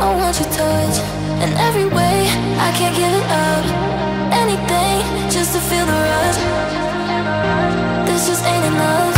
I want your touch in every way. I can't give it up. Anything just to feel the rush. This just ain't enough.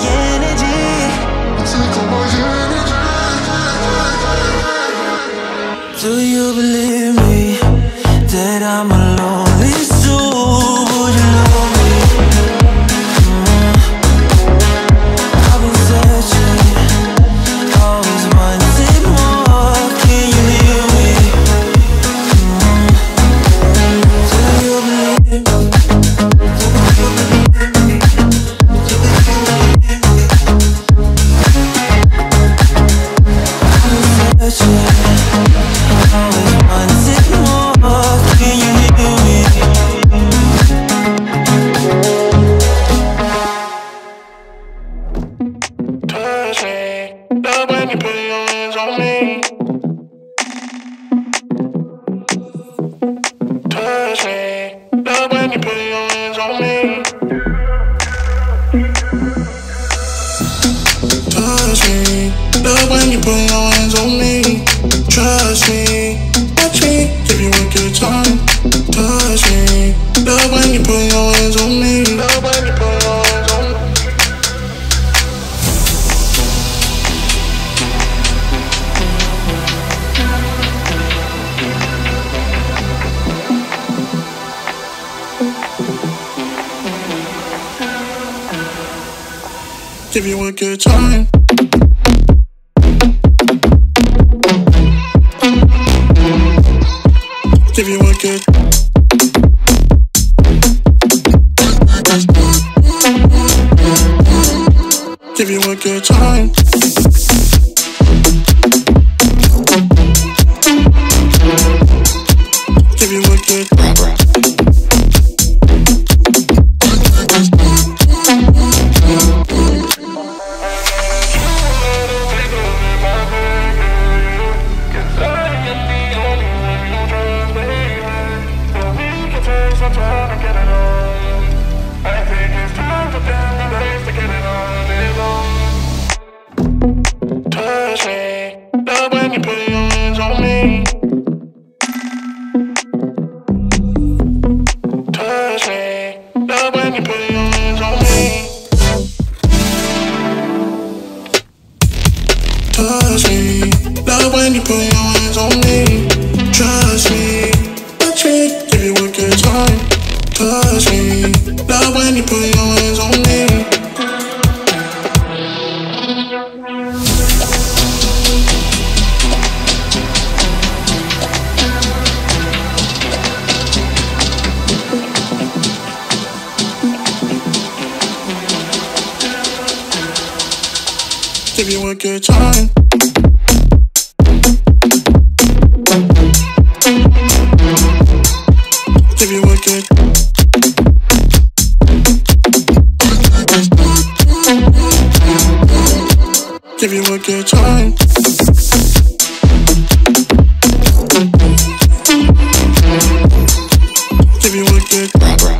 yeah. Give you a good time. Love when Give